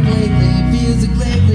awake lately. Feels like lately.